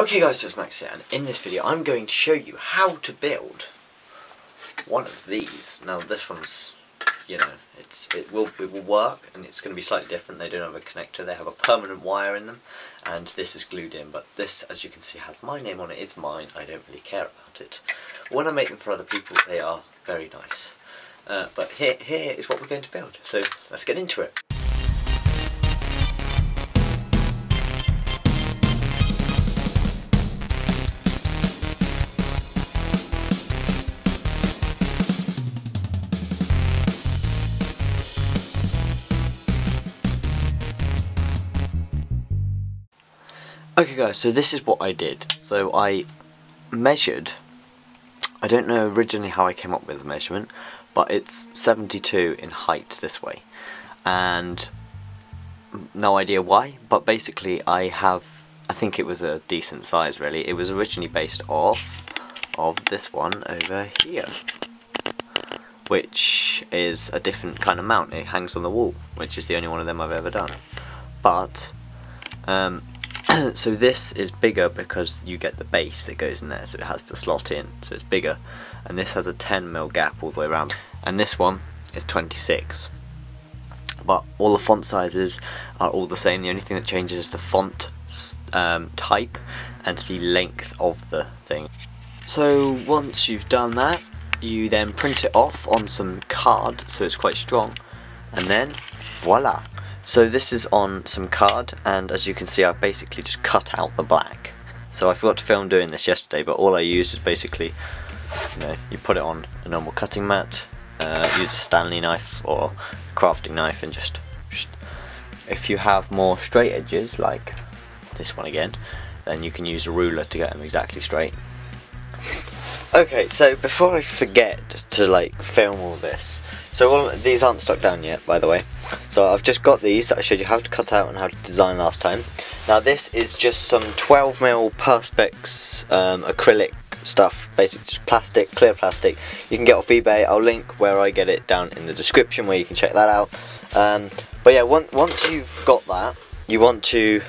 Okay guys, so it's Max here, and in this video I'm going to show you how to build one of these. Now this one's, you know, it's it will it will work, and it's going to be slightly different. They don't have a connector; they have a permanent wire in them, and this is glued in. But this, as you can see, has my name on it. It's mine. I don't really care about it. When I make them for other people, they are very nice. Uh, but here here is what we're going to build. So let's get into it. Okay guys, so this is what I did. So I measured, I don't know originally how I came up with the measurement, but it's 72 in height this way. And no idea why, but basically I have, I think it was a decent size really. It was originally based off of this one over here. Which is a different kind of mount, it hangs on the wall, which is the only one of them I've ever done. But, um, so this is bigger because you get the base that goes in there so it has to slot in so it's bigger. And this has a 10 mil gap all the way around. And this one is 26 but all the font sizes are all the same. The only thing that changes is the font um, type and the length of the thing. So once you've done that you then print it off on some card so it's quite strong. And then voila so this is on some card and as you can see I've basically just cut out the black. So I forgot to film doing this yesterday but all I used is basically, you know, you put it on a normal cutting mat, uh, use a Stanley knife or a crafting knife and just, just, if you have more straight edges like this one again, then you can use a ruler to get them exactly straight. Okay, so before I forget to like film all this, so all these aren't stuck down yet, by the way. So I've just got these that I showed you how to cut out and how to design last time. Now this is just some 12mm Perspex um, acrylic stuff, basically just plastic, clear plastic. You can get off eBay. I'll link where I get it down in the description where you can check that out. Um, but yeah, once once you've got that, you want to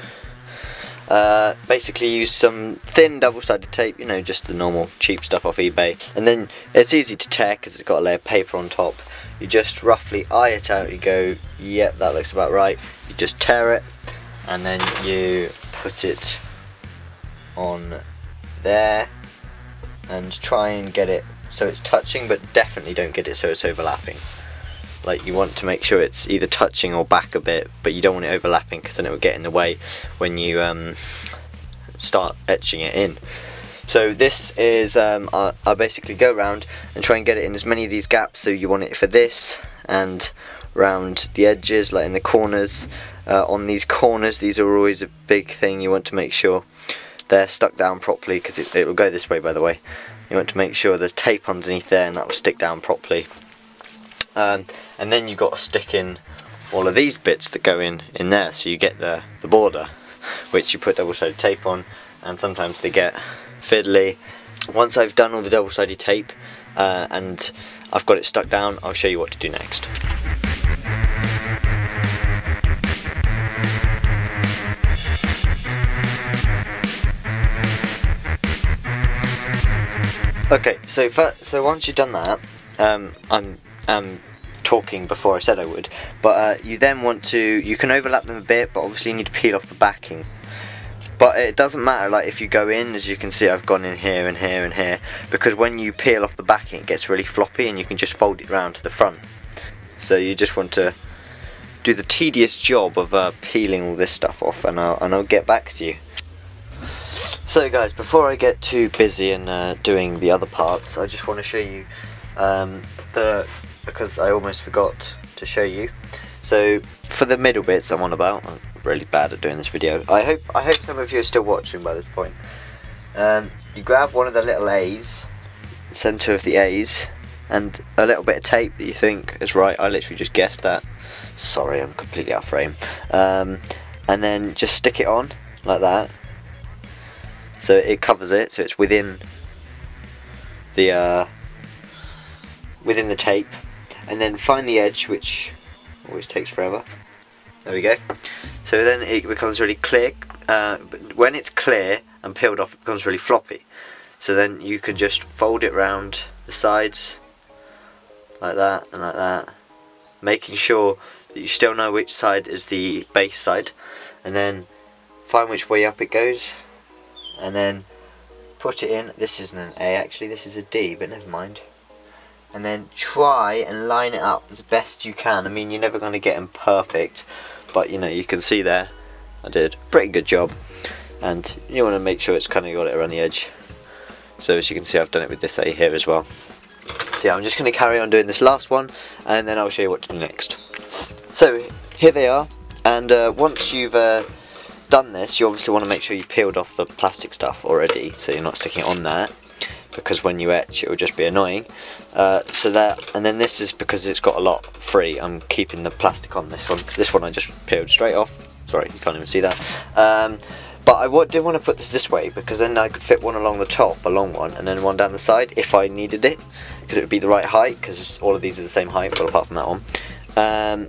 uh, basically use some thin double-sided tape, you know, just the normal cheap stuff off eBay. And then it's easy to tear because it's got a layer of paper on top. You just roughly eye it out, you go, yep, that looks about right. You just tear it, and then you put it on there, and try and get it so it's touching, but definitely don't get it so it's overlapping like you want to make sure it's either touching or back a bit but you don't want it overlapping because then it will get in the way when you um, start etching it in. So this is um, I, I, basically go around and try and get it in as many of these gaps. So you want it for this and round the edges like in the corners uh, on these corners these are always a big thing. You want to make sure they're stuck down properly because it, it will go this way by the way. You want to make sure there's tape underneath there and that will stick down properly um, and then you've got to stick in all of these bits that go in in there so you get the, the border which you put double-sided tape on and sometimes they get fiddly. Once I've done all the double-sided tape uh, and I've got it stuck down I'll show you what to do next. Okay, so for, so once you've done that, um, I'm um, talking before I said I would. But uh, you then want to, you can overlap them a bit, but obviously you need to peel off the backing. But it doesn't matter, like if you go in, as you can see I've gone in here and here and here, because when you peel off the backing it gets really floppy and you can just fold it round to the front. So you just want to do the tedious job of uh, peeling all this stuff off and I'll, and I'll get back to you. So guys, before I get too busy and uh, doing the other parts, I just want to show you um, the because I almost forgot to show you. So for the middle bits I'm on about, I'm really bad at doing this video. I hope I hope some of you are still watching by this point. Um, you grab one of the little A's, centre of the A's, and a little bit of tape that you think is right. I literally just guessed that. Sorry, I'm completely out of frame. Um, and then just stick it on like that. So it covers it, so it's within the uh, within the tape and then find the edge which always takes forever there we go so then it becomes really clear uh, when it's clear and peeled off it becomes really floppy. So then you can just fold it round the sides like that and like that, making sure that you still know which side is the base side, and then find which way up it goes, and then put it in. This isn't an A actually, this is a D, but never mind. And then try and line it up as best you can. I mean, you're never going to get them perfect, but you know, you can see there, I did a pretty good job. And you want to make sure it's kind of got it around the edge. So as you can see I've done it with this A here as well. So yeah, I'm just going to carry on doing this last one and then I'll show you what to do next. So here they are and uh, once you've uh, done this you obviously want to make sure you peeled off the plastic stuff already so you're not sticking it on there because when you etch it will just be annoying. Uh, so that and then this is because it's got a lot free I'm keeping the plastic on this one. This one I just peeled straight off. Sorry you can't even see that. Um, but I did want to put this this way because then I could fit one along the top, a long one, and then one down the side if I needed it, because it would be the right height, because all of these are the same height, well apart from that one. Um,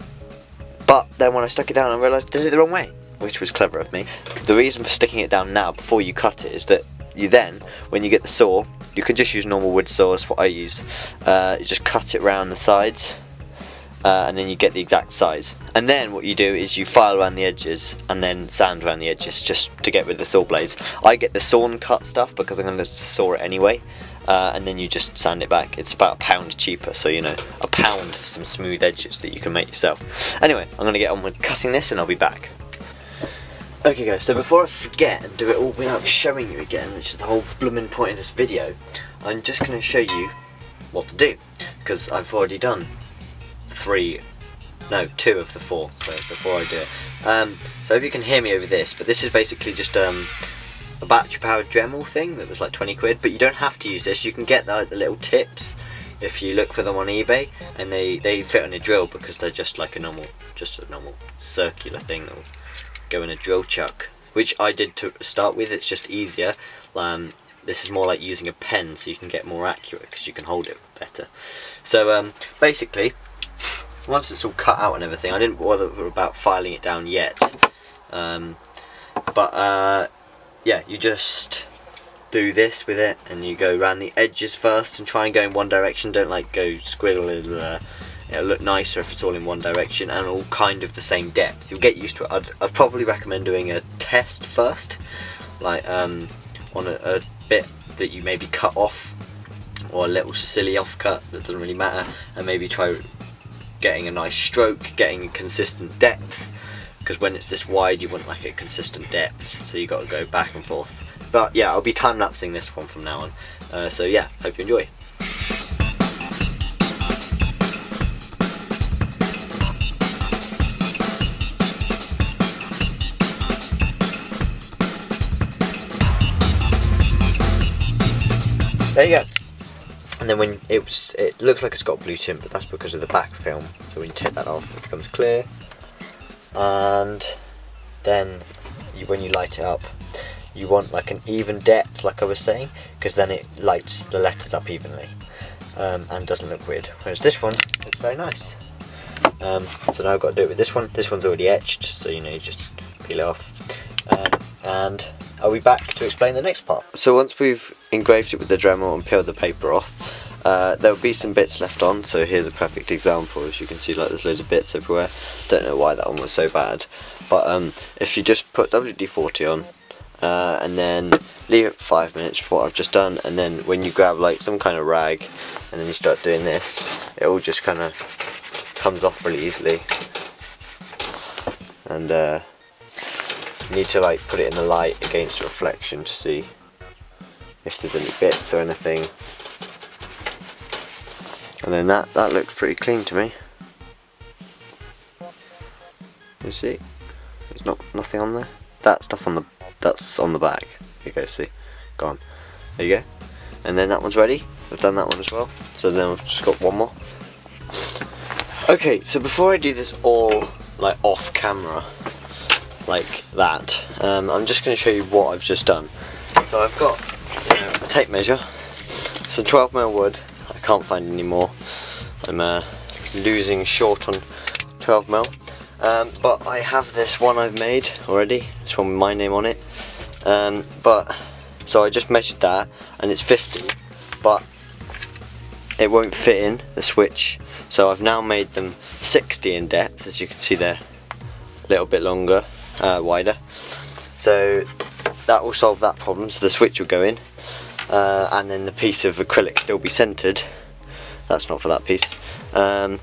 but then when I stuck it down I realised I did it the wrong way, which was clever of me. The reason for sticking it down now before you cut it is that you then, when you get the saw, you can just use normal wood saw, that's what I use. Uh, you just cut it round the sides uh, and then you get the exact size. And then what you do is you file around the edges and then sand around the edges just to get rid of the saw blades. I get the sawn cut stuff because I'm going to saw it anyway. Uh, and then you just sand it back. It's about a pound cheaper, so you know, a pound for some smooth edges that you can make yourself. Anyway, I'm going to get on with cutting this and I'll be back. Okay guys, so before I forget and do it all without showing you again, which is the whole blooming point of this video, I'm just going to show you what to do, because I've already done three, no, two of the four, so before I do it. Um, so if you can hear me over this, but this is basically just um, a battery powered Dremel thing that was like 20 quid, but you don't have to use this, you can get the, the little tips if you look for them on eBay and they, they fit on a drill because they're just like a normal, just a normal circular thing go in a drill chuck, which I did to start with, it's just easier. Um, this is more like using a pen so you can get more accurate because you can hold it better. So um, basically once it's all cut out and everything, I didn't bother about filing it down yet. Um, but uh, yeah, you just do this with it and you go around the edges first and try and go in one direction. Don't like go squiggle it'll look nicer if it's all in one direction and all kind of the same depth. You'll get used to it. I'd, I'd probably recommend doing a test first, like um, on a, a bit that you maybe cut off or a little silly offcut that doesn't really matter and maybe try getting a nice stroke, getting a consistent depth because when it's this wide you want like a consistent depth so you got to go back and forth but yeah I'll be time lapsing this one from now on uh, so yeah hope you enjoy there you go and then when it was, it looks like it's got blue tint, but that's because of the back film. So when you take that off, it becomes clear. And then you, when you light it up, you want like an even depth, like I was saying, because then it lights the letters up evenly um, and doesn't look weird. Whereas this one looks very nice. Um, so now I've got to do it with this one. This one's already etched, so you know, you just peel it off. Um, and I'll be back to explain the next part. So once we've engraved it with the Dremel and peeled the paper off, uh, there'll be some bits left on, so here's a perfect example. As you can see, like there's loads of bits everywhere. Don't know why that one was so bad. But um, if you just put WD-40 on, uh, and then leave it for five minutes for what I've just done, and then when you grab like some kind of rag, and then you start doing this, it all just kind of comes off really easily. And uh, need to like put it in the light against reflection to see if there's any bits or anything. And then that that looks pretty clean to me. You see? There's not nothing on there? That stuff on the that's on the back. You go see? Gone. There you go. And then that one's ready. I've done that one as well. So then I've just got one more. Okay so before I do this all like off camera like that. Um, I'm just going to show you what I've just done. So I've got you know, a tape measure, some 12 mil wood, I can't find any more. I'm uh, losing short on 12 mil. Um, but I have this one I've made already, this one with my name on it. Um, but so I just measured that, and it's 50, but it won't fit in the switch. So I've now made them 60 in depth, as you can see they're a little bit longer, uh, wider. So that will solve that problem. So the switch will go in, uh, and then the piece of acrylic still be centered. That's not for that piece. Um,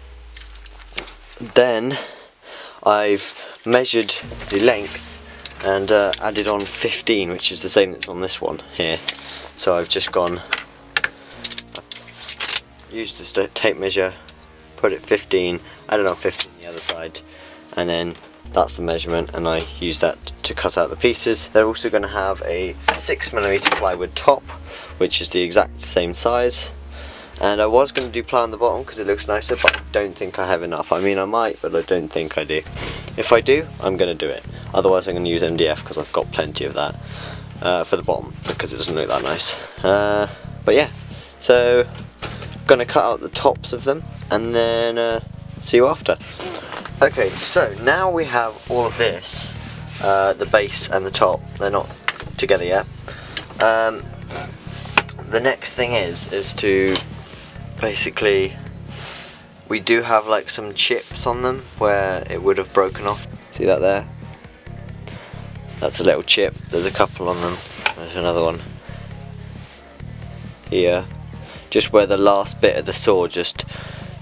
then I've measured the length and uh, added on 15 which is the same that's on this one here so I've just gone used the tape measure put it 15 added on 15 on the other side and then that's the measurement and I use that to cut out the pieces. They're also going to have a 6mm plywood top which is the exact same size. And I was going to do ply on the bottom because it looks nicer but I don't think I have enough. I mean I might but I don't think I do. If I do I'm going to do it. Otherwise I'm going to use MDF because I've got plenty of that uh, for the bottom because it doesn't look that nice. Uh, but yeah. So going to cut out the tops of them and then uh, see you after okay so now we have all of this uh, the base and the top. They're not together yet. Um, the next thing is is to basically we do have like some chips on them where it would have broken off. See that there? That's a little chip. There's a couple on them. There's another one here. Just where the last bit of the saw just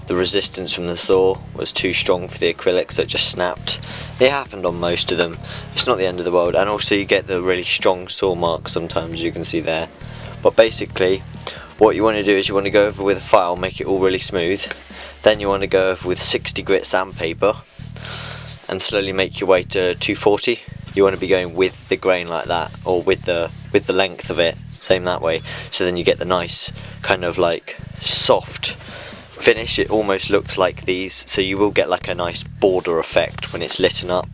the resistance from the saw was too strong for the acrylic so it just snapped it happened on most of them it's not the end of the world and also you get the really strong saw marks sometimes you can see there but basically what you want to do is you want to go over with a file, make it all really smooth. Then you want to go over with 60 grit sandpaper and slowly make your way to 240. You want to be going with the grain like that or with the with the length of it, same that way. So then you get the nice kind of like soft finish. It almost looks like these, so you will get like a nice border effect when it's lit up.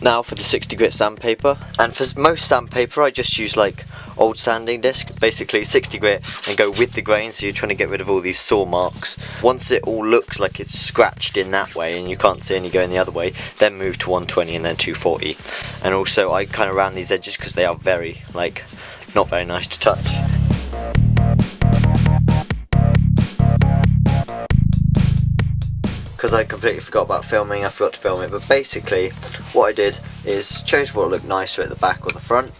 Now for the 60 grit sandpaper, and for most sandpaper I just use like old sanding disc, basically 60 grit and go with the grain so you're trying to get rid of all these saw marks. Once it all looks like it's scratched in that way and you can't see any going the other way, then move to 120 and then 240. And also I kind of round these edges because they are very, like, not very nice to touch. Because I completely forgot about filming, I forgot to film it, but basically what I did is chose what looked nicer at the back or the front,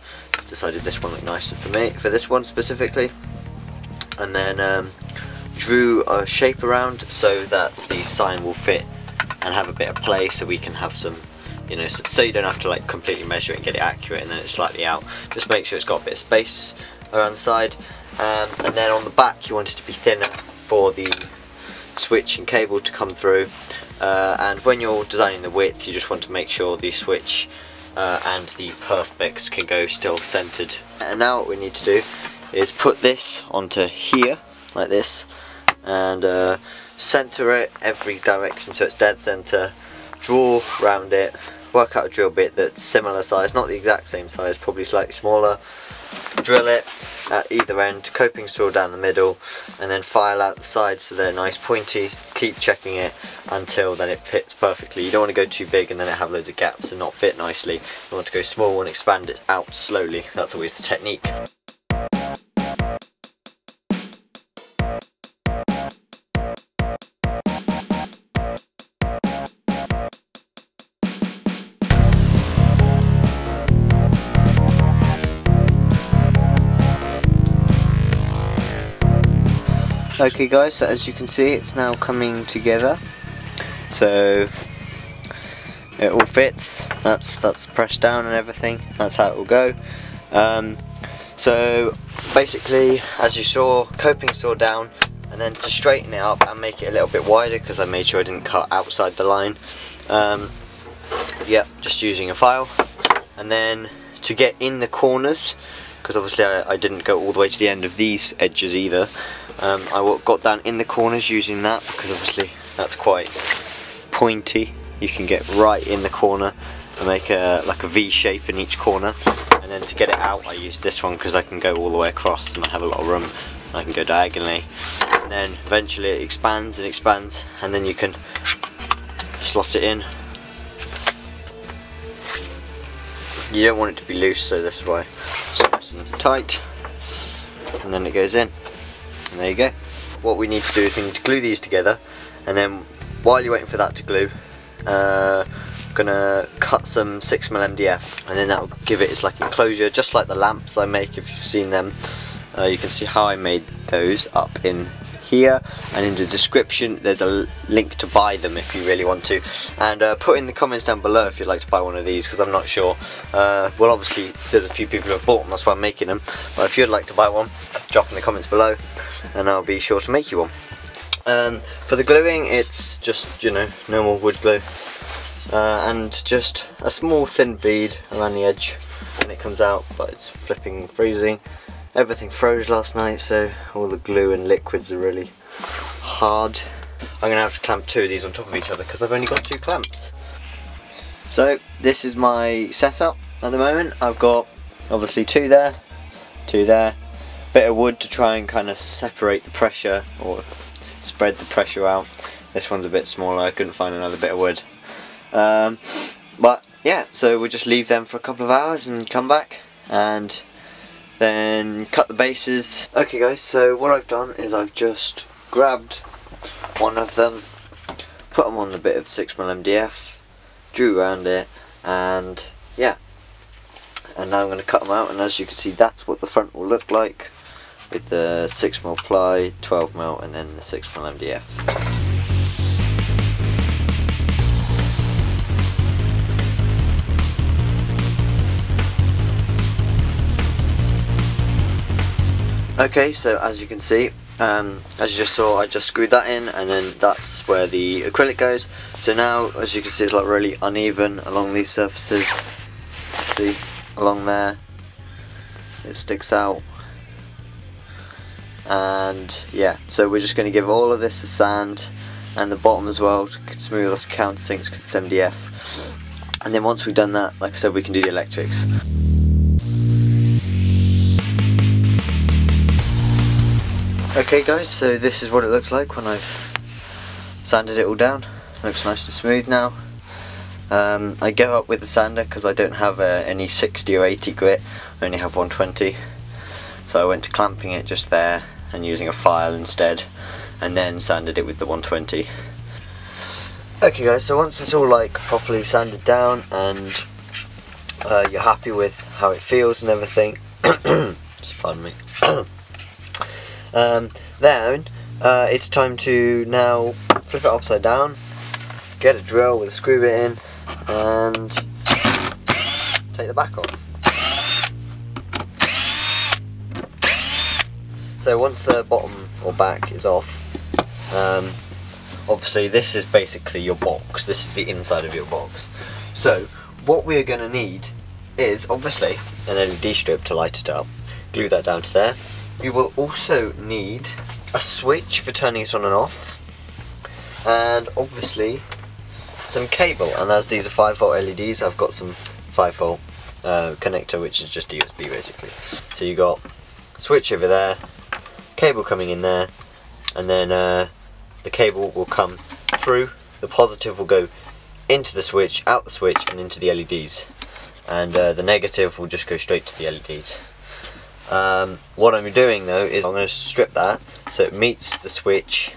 decided this one looked nicer for me, for this one specifically, and then um, drew a shape around so that the sign will fit and have a bit of play so we can have some you know, so, you don't have to like completely measure it and get it accurate and then it's slightly out. Just make sure it's got a bit of space around the side. Um, and then on the back you want it to be thinner for the switch and cable to come through uh, and when you're designing the width you just want to make sure the switch uh, and the perspex can go still centered. And now what we need to do is put this onto here like this and uh, center it every direction so it's dead center draw around it work out a drill bit that's similar size not the exact same size probably slightly smaller drill it at either end, coping saw down the middle, and then file out the sides so they're nice pointy. Keep checking it until then it fits perfectly. You don't want to go too big and then it have loads of gaps and not fit nicely. You want to go small and expand it out slowly. That's always the technique. Okay guys, so as you can see it's now coming together. So it all fits, that's that's pressed down and everything, that's how it will go. Um, so basically, as you saw, coping saw down and then to straighten it up and make it a little bit wider because I made sure I didn't cut outside the line. Um, yep, just using a file. And then to get in the corners, because obviously I, I didn't go all the way to the end of these edges either, um, I got down in the corners using that because obviously that's quite pointy. You can get right in the corner and make a like a V shape in each corner. And then to get it out, I use this one because I can go all the way across and I have a lot of room. I can go diagonally. And then eventually it expands and expands, and then you can slot it in you don't want it to be loose, so this is why it's nice and tight. And then it goes in. And there you go. What we need to do is we need to glue these together, and then while you're waiting for that to glue, uh, I'm gonna cut some 6mm MDF and then that will give it its like enclosure just like the lamps I make if you've seen them. Uh, you can see how I made those up in here and in the description there's a link to buy them if you really want to. And uh, put in the comments down below if you'd like to buy one of these because I'm not sure. Uh, well obviously there's a few people who have bought them that's why I'm making them but if you'd like to buy one drop in the comments below and I'll be sure to make you one. Um, for the gluing it's just you know normal wood glue. Uh, and just a small thin bead around the edge and it comes out but it's flipping freezing everything froze last night so all the glue and liquids are really hard. I'm gonna have to clamp two of these on top of each other because I've only got two clamps. So this is my setup at the moment. I've got obviously two there two there. Bit of wood to try and kind of separate the pressure or spread the pressure out. This one's a bit smaller I couldn't find another bit of wood. Um, but yeah so we'll just leave them for a couple of hours and come back and then cut the bases. Okay guys, so what I've done is I've just grabbed one of them, put them on the bit of 6mm MDF, drew around it, and yeah. And now I'm going to cut them out, and as you can see that's what the front will look like, with the 6mm ply, 12mm, and then the 6mm MDF. Okay, so as you can see, um, as you just saw, I just screwed that in and then that's where the acrylic goes. So now, as you can see, it's like really uneven along these surfaces. See, along there, it sticks out. And yeah, so we're just going to give all of this a sand and the bottom as well to smooth off the countersinks because it's MDF. And then once we've done that, like I said, we can do the electrics. Okay guys, so this is what it looks like when I've sanded it all down. looks nice and smooth now. Um, I gave up with the sander because I don't have uh, any 60 or 80 grit, I only have 120. So I went to clamping it just there and using a file instead and then sanded it with the 120. Okay guys, so once it's all like properly sanded down and uh, you're happy with how it feels and everything, just pardon me. Um, then uh, it's time to now flip it upside down, get a drill with a screw bit in, and take the back off. So once the bottom or back is off, um, obviously this is basically your box, this is the inside of your box. So what we're going to need is obviously an LED strip to light it up, glue that down to there, you will also need a switch for turning it on and off and obviously some cable. And as these are 5 volt LEDs I've got some 5 volt uh, connector which is just USB basically. So you got switch over there cable coming in there and then uh, the cable will come through. The positive will go into the switch out the switch and into the LEDs and uh, the negative will just go straight to the LEDs um, what I'm doing though is I'm going to strip that so it meets the switch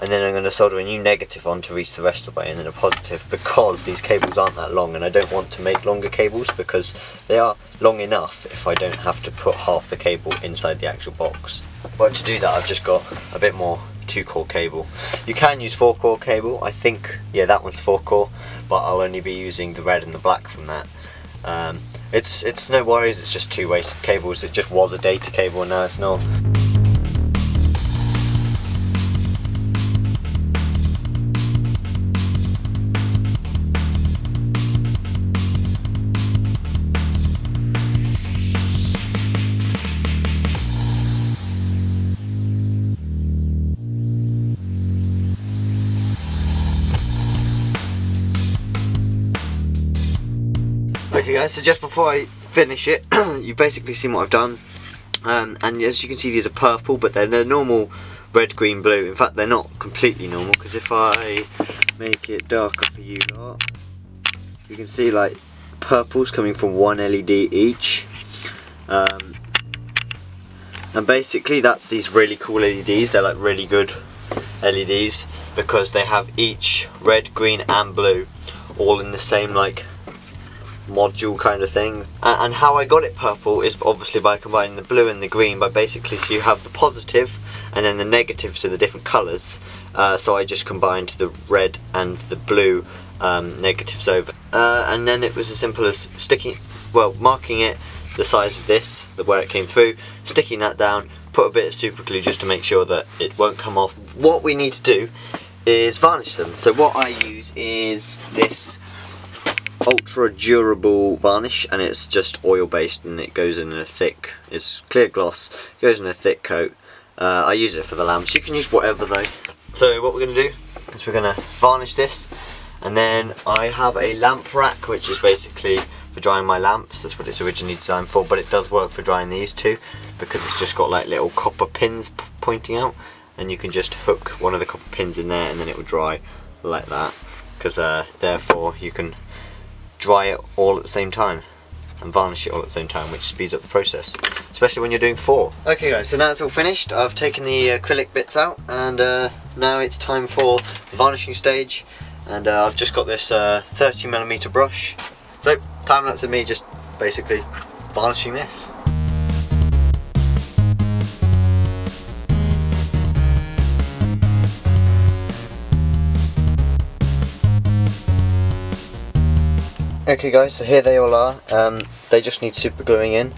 and then I'm going to solder a new negative on to reach the rest of the way and then a positive because these cables aren't that long and I don't want to make longer cables because they are long enough if I don't have to put half the cable inside the actual box. But to do that I've just got a bit more 2 core cable. You can use 4 core cable, I think, yeah that one's 4 core, but I'll only be using the red and the black from that. Um, it's it's no worries, it's just two wasted cables. It just was a data cable and now it's not. Guys, so just before I finish it, you've basically seen what I've done. Um, and as you can see these are purple, but they're, they're normal red, green, blue. In fact, they're not completely normal, because if I make it darker for you lot, you can see like purples coming from one LED each. Um, and basically that's these really cool LEDs, they're like really good LEDs because they have each red, green and blue all in the same like module kind of thing. And how I got it purple is obviously by combining the blue and the green, by basically so you have the positive and then the negatives of the different colours. Uh, so I just combined the red and the blue um, negatives over. Uh, and then it was as simple as sticking, well, marking it the size of this, the where it came through, sticking that down, put a bit of super glue just to make sure that it won't come off. What we need to do is varnish them. So what I use is this ultra durable varnish and it's just oil based and it goes in a thick, it's clear gloss, goes in a thick coat. Uh, I use it for the lamps, you can use whatever though. So what we're going to do is we're going to varnish this and then I have a lamp rack which is basically for drying my lamps, that's what it's originally designed for but it does work for drying these too because it's just got like little copper pins pointing out and you can just hook one of the copper pins in there and then it will dry like that because uh, therefore you can dry it all at the same time and varnish it all at the same time which speeds up the process especially when you're doing four. Okay guys so now it's all finished I've taken the acrylic bits out and uh, now it's time for the varnishing stage and uh, I've just got this 30mm uh, brush. So time lapse of me just basically varnishing this Okay guys, so here they all are. Um, they just need super gluing in,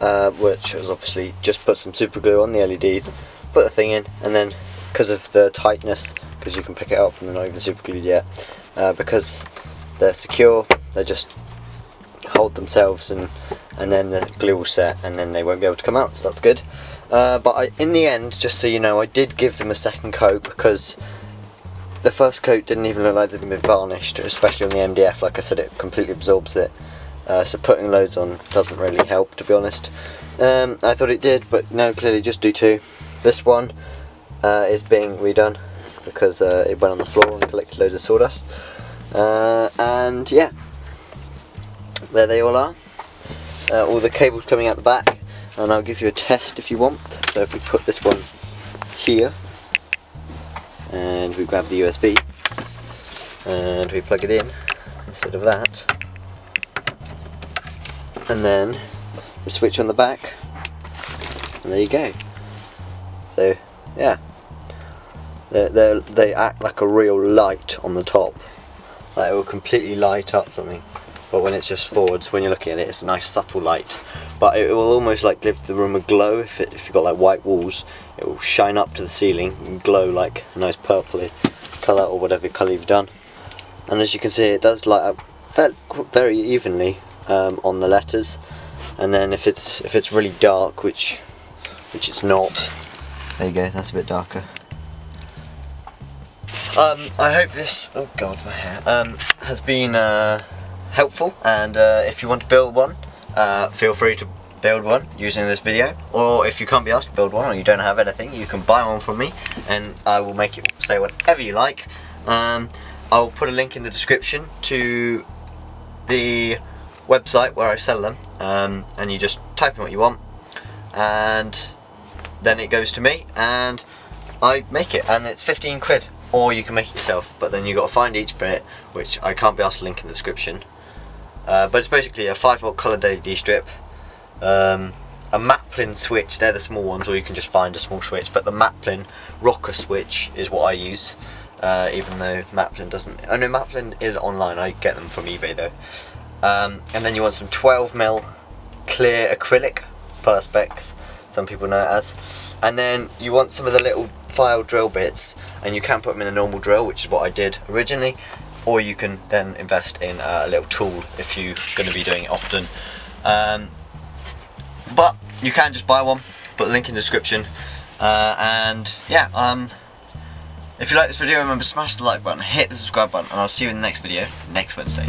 uh, which is obviously just put some super glue on the LEDs, put the thing in, and then because of the tightness, because you can pick it up and they're not even super glued yet, uh, because they're secure, they just hold themselves and and then the glue will set and then they won't be able to come out, so that's good. Uh, but I, in the end, just so you know, I did give them a second coat because the first coat didn't even look like they'd been varnished, especially on the MDF. Like I said, it completely absorbs it. Uh, so putting loads on doesn't really help, to be honest. Um, I thought it did, but no, clearly just do two. This one uh, is being redone because uh, it went on the floor and collected loads of sawdust. Uh, and yeah, there they all are. Uh, all the cables coming out the back, and I'll give you a test if you want. So if we put this one here, and we grab the USB and we plug it in instead of that. And then the switch on the back. And there you go. So yeah. They they they act like a real light on the top. Like it will completely light up something. But when it's just forwards when you're looking at it it's a nice subtle light but it will almost like give the room a glow. If, it, if you've got like white walls it will shine up to the ceiling and glow like a nice purpley colour or whatever colour you've done. And as you can see it does light up very evenly um, on the letters. And then if it's if it's really dark which which it's not there you go that's a bit darker. Um, I hope this oh god my hair um, has been uh, helpful. And uh, if you want to build one uh, feel free to build one using this video or if you can't be asked to build one or you don't have anything you can buy one from me and I will make it say whatever you like. Um, I'll put a link in the description to the website where I sell them um, and you just type in what you want and then it goes to me and I make it and it's 15 quid or you can make it yourself but then you've got to find each bit which I can't be asked to link in the description. Uh, but it's basically a 5 volt coloured LED strip, um, a Maplin switch, they're the small ones, or you can just find a small switch, but the Maplin rocker switch is what I use, uh, even though Maplin doesn't, oh no, Maplin is online, I get them from eBay though. Um, and then you want some 12mm clear acrylic perspex, some people know it as, and then you want some of the little file drill bits, and you can put them in a normal drill, which is what I did originally, or you can then invest in a little tool if you're going to be doing it often. Um, but you can just buy one, put the link in the description, uh, and yeah, um, if you like this video remember smash the like button, hit the subscribe button, and I'll see you in the next video next Wednesday.